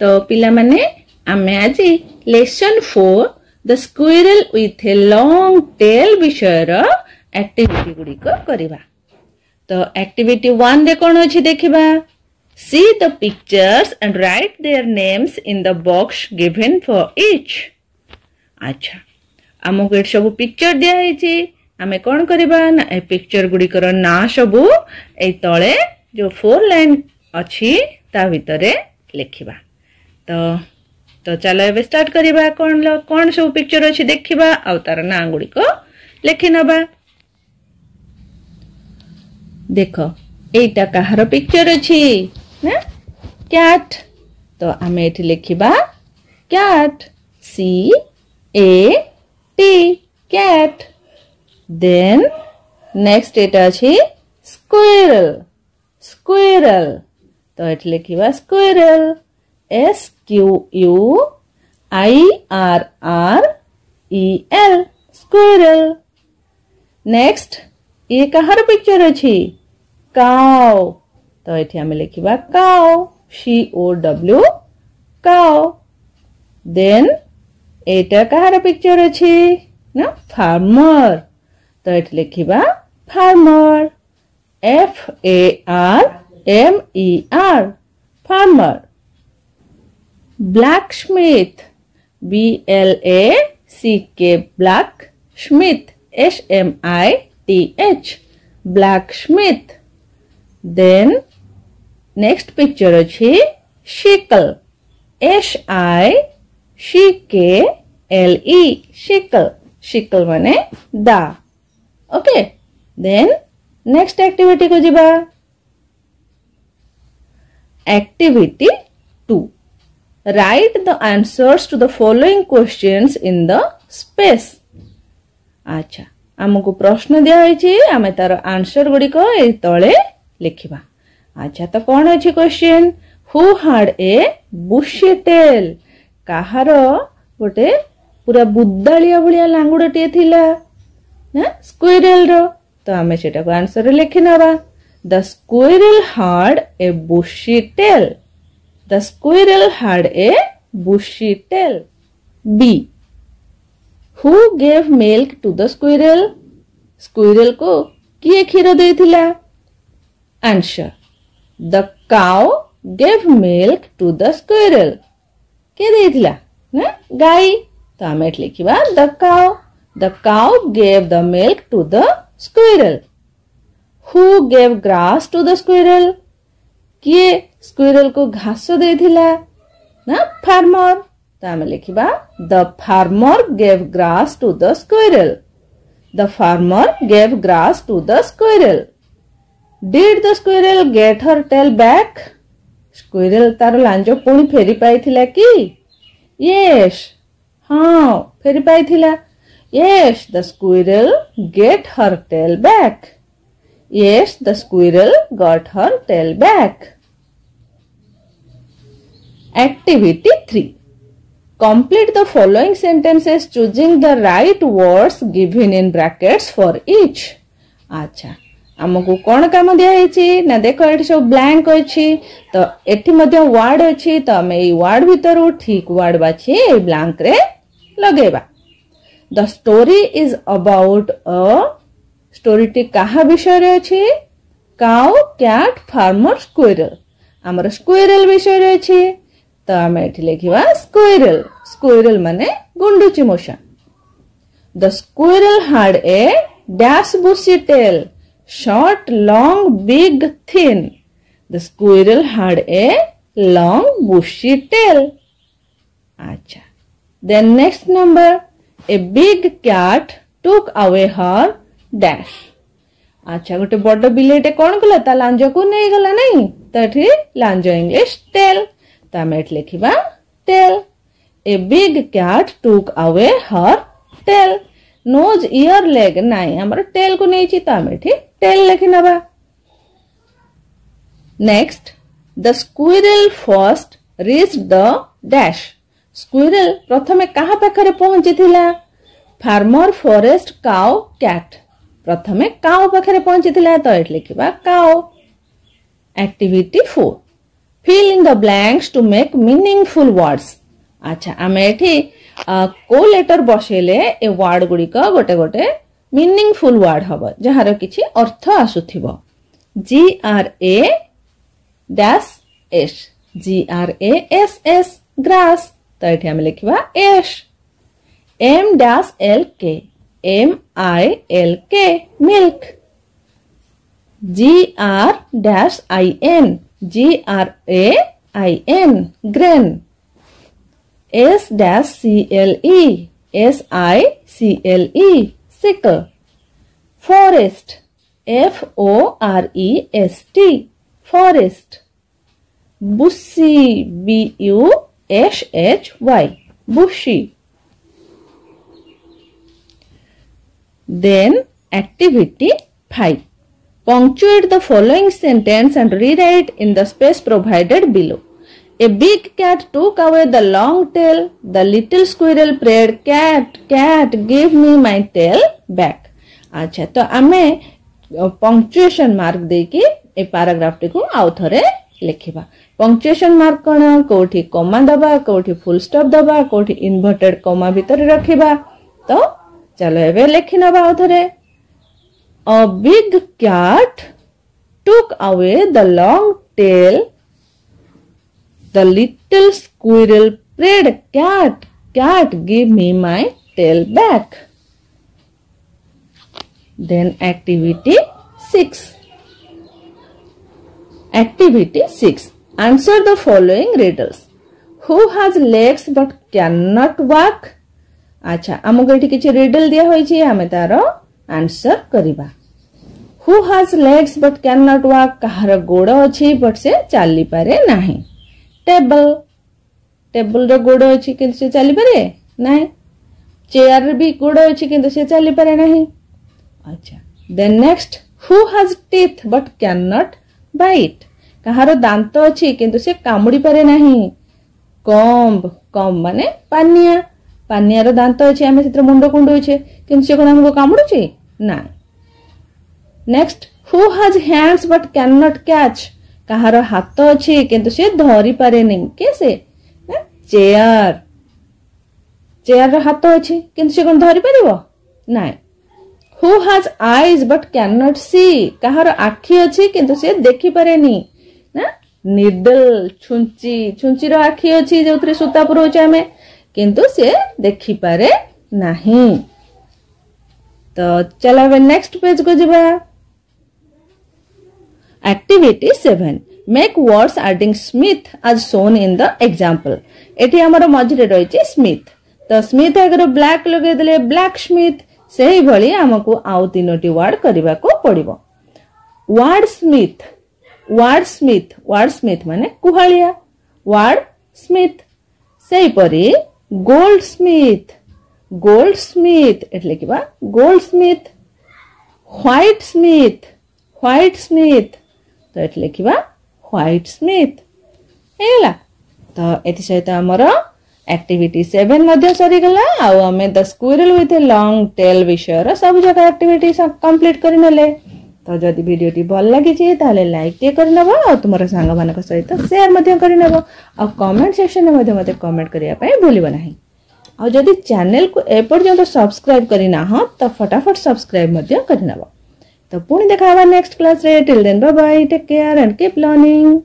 ତ ପିଲାମାନେ ଆମେ ଆଜି lesson four the squirrel with a long tail ବିଷୟର ଆକ୍ଟିଭିଟି ଗୁଡ଼ିକ କରିବା ତ ଆକ୍ଟିଭିଟି ୱାନ୍ରେ କ'ଣ ଅଛି ଦେଖିବା see the pictures and write their names in the box given for each ଆଚ୍ଛା ଆମକୁ ଏଠି ସବୁ ପିକ୍ଚର ଦିଆହେଇଛି ଆମେ କ'ଣ କରିବା ନା ଏ ପିକ୍ଚର ଗୁଡ଼ିକର ନାଁ ସବୁ ଏଇ ତଳେ ଯେଉଁ ଫୋର୍ ଲାଇନ୍ ଅଛି ତା ଭିତରେ ଲେଖିବା ତ ତ ଚାଲ ଏବେ ଷ୍ଟାର୍ଟ କରିବା କ'ଣ କ'ଣ ସବୁ ପିକ୍ଚର ଅଛି ଦେଖିବା ଆଉ ତାର ନାଁ ଗୁଡ଼ିକ ଲେଖିନେବା ଦେଖ ଏଇଟା କାହାର ପିକ୍ଚର ଅଛି ନା କ୍ୟାଟ୍ ତ ଆମେ ଏଠି ଲେଖିବା cat C A T cat then next ଏଇଟା ଅଛି ସ୍କ୍ୱେରଲ ସ୍କ୍ୱେରଲ ତ ଏଠି ଲେଖିବା ସ୍କ୍ୱେରଲ S Q U I R R E L squirrel. Next ये कହାର पिक्चर अछि Cow. तो ये आम लिखा काओ सी ओ डब्ल्यू काओ देन एटा कହାର पिक्चर अछि ना farmer. तो ये बात farmer. F A R M E R farmer. blacksmith b l a c k blacksmith s m i t h blacksmith then next picture છે shekel s i c k l e shekel shekel মানে দা ওকে দেন next activity কু যা activity 2 Write the answers to the following questions in the space. আচ্ছা ଆମକୁ ପ୍ରଶ୍ନ ଦିଆହେଇଛି ଆମେ ତାର ଆନ୍ସର ଗୁଡ଼ିକ ଏଇ ତଳେ ଲେଖିବା ଆଚ୍ଛା ତ କ'ଣ ଅଛି question who had a bushy tail କାହାର ଗୋଟେ ପୁରା ବୁଦାଳିଆ ଭଳିଆ ଲାଙ୍ଗୁଡ଼ଟିଏ ଥିଲା ନା ସ୍କୁଇରେଲ୍ର ତ ଆମେ ସେଟାକୁ ଆନ୍ସରରେ ଲେଖିନେବା the squirrel had a bushy tail The squirrel had a bushy tail. B. Who gave milk to the squirrel? Squirrel को किए खीर देथिला? Answer. The cow gave milk to the squirrel. के देथिला? ना गाय. तो हमें आम एट बात. The cow. The cow gave the milk to the squirrel. Who gave grass to the squirrel? किए ସ୍କୁଇରଲକୁ ଘାସ ଦେଇଥିଲା ନା ଫାର୍ମର ତ ଆମେ ଲେଖିବା the farmer gave grass to the squirrel the farmer gave grass to the squirrel did the squirrel get her tail back squirrel ତାର ଲାଞ୍ଜ ପୁଣି ଫେରି ପାଇଥିଲା କି ୟେସ୍ ହଁ ଫେରି ପାଇଥିଲା yes the squirrel get her tail back Yes, the squirrel got her tail back. Activity 3. Complete the following sentences choosing the right words given in brackets for each. আচ্ছা ଆମକୁ କ'ଣ କାମ ଦିଆହେଇଛି ନା ଦେଖ ଏଠି ସବୁ ବ୍ଲାଙ୍କ ଅଛି ତ ଏଠି ମଧ୍ୟ ୱାର୍ଡ଼ ଅଛି ତ ଆମେ ଏଇ ୱାର୍ଡ଼ ଭିତରୁ ଠିକ୍ ୱାର୍ଡ଼ ବାଛି ଏଇ ବ୍ଲାଙ୍କରେ ଲଗେଇବା ଦ ଷ୍ଟୋରି ଇଜ୍ ଅବାଉଟ୍ ଅ ଷ୍ଟୋରିଟି କାହା ବିଷୟରେ ଅଛି କାଉ କ୍ୟାଟ୍ ଫାର୍ମର ସ୍କୁଏରଲ ଆମର ସ୍କୁଏରଲ ବିଷୟରେ ଅଛି ତ ଆମେ ଏଠି ଲେଖିବା ସ୍କୁଇରେଲ ସ୍କୁଇରେଲ ମାନେ ଗୁଣ୍ଡୁଚି ମୂଷା the squirrel had a dash bushy tail short, long, big, thin. The squirrel had a long, bushy tail. Acha. Then next number, a big cat took away her dash. আচ্ছা গোটে বড় বিলেইটে କ'ଣ କଲା ତା ଲାଞ୍ଜକୁ ନେଇଗଲା ନାହିଁ ତ ଏଠି ଲାଞ୍ଜ ଇଂଲିଶ ଟେଲ୍ ତାମିଲରେ ଲେଖିବା tail a big cat took away her tail nose ear leg ନାଇଁ ଆମର ଟେଲ୍କୁ ନେଇଛି ତ ଆମେ ଏଠି tail ଲେଖିନେବା next the squirrel first reach the dash squirrel ପ୍ରଥମେ କାହା ପାଖରେ ପହଞ୍ଚିଥିଲା ଫାର୍ମର ଫରେଷ୍ଟ କାଓ କ୍ୟାଟ୍ ପ୍ରଥମେ କାଓ ପାଖରେ ପହଞ୍ଚିଥିଲା ତ ଏଠି ଲେଖିବା cow activity four fill in the blanks to make meaningful words আচ্ছা ଆମେ ଏଠି କୋଉ ଲେଟର ବସେଇଲେ ଏ ୱାର୍ଡ ଗୁଡ଼ିକ ଗୋଟେ ଗୋଟେ ମିନିଂଫୁଲ ୱାର୍ଡ ହବ ଯାହାର କିଛି ଅର୍ଥ ଆସୁଥିବ G R A dash S G R A S S grass ତ ଏଠି ଆମେ ଲେଖିବା S M dash L K M I L K milk G R dash I N G R A I N grain. S dash C L E S I C L E sickle. Forest F O R E S T forest. Bushy B U S H Y bushy. Then activity 5. Punctuate the following sentence and rewrite in the space provided below. A big cat took away the long tail. The little squirrel prayed, Cat, cat, give me my tail back. আচ্ছা তো ଆମେ ପଙ୍କଚୁଏସନ୍ mark ଦେଇକି ଏ ପାରାଗ୍ରାଫଟିକୁ ଆଉ ଥରେ ଲେଖିବା ପଙ୍କଚୁଏସନ୍ mark କ'ଣ କେଉଁଠି କମା ଦେବା କେଉଁଠି ଫୁଲ୍ ଷ୍ଟପ୍ ଦେବା କେଉଁଠି ଇନଭର୍ଟେଡ୍ କମା ଭିତରେ ରଖିବା ତ ଚାଲ ଏବେ ଲେଖିନେବା ଆଉ A big cat took away the long tail. The little squirrel prayed, Cat, cat, give me my tail back. Then activity 6. Activity 6. Answer the following riddles. Who has legs but cannot walk? আচ্ছা আমাকে এটি কিছু riddle দিয়া হয়েছে আমি তার answer করিবা who हाज लेग्स बट क्यान नट वाक कहार गोड़ अच्छी बट से चली पारे ना टेबल टेबल रोड अच्छी कि चली पारे ना चेयर भी गोड़ अच्छी से चली पारे ना अच्छा then next who has teeth but can not bite कहार दात अच्छी कि कमुड़ी पारे ना कम्ब कम मान पानिया पानी दात अच्छे से मुंड कुंडे कि कमुड़ी ना next who has hands but can not catch कहार हाथ अच्छे किंतु धरी पारे नहीं के चेयर चेयर हाथ अच्छे किंतु से has eyes but can not see कहार आखि अच्छे किंतु देखी पारे नहीं ना निर्दल छुंची छुंची आखि अच्छे जो थे सूता पुरोच आम देखी पारे नहीं तो चलो नेक्स्ट पेज को जी Activity 7. Make words adding Smith as shown in the example. এটি আমার মঝিরে রয়েছে Smith. তো Smith আগরে black লগাই দেলে black Smith. সেইভাবে আমাকে আউ তিনোটি ওয়ার্ড করিবাকু পড়িব। Wordsmith wordsmith wordsmith মানে কুহালিয়া ওয়ার্ড স্মিথ সেইপরি গোল্ড স্মিথ গোল্ড স্মিথ એટલે কিবা goldsmith whitesmith whitesmith तो ये लिखा ह्वैट स्मिथ होगा तो ये सहित आमर आक्टिट seven सरीगला am the squirrel with a long tail विषय सब जगह आक्टिट कम्प्लीट कर तो जदि भिडटी भल लगी लाइक टे करव तुम सांग सहित सेयार करव आ कमेंट सेक्शन में मत कमेंट करने भूलना आदि चेल को एपर्तंत सब्सक्राइब करना तो फटाफट सब्सक्राइब करनेब तो पुणी देखा नेक्स्ट क्लास रे till then bye bye take care and keep learning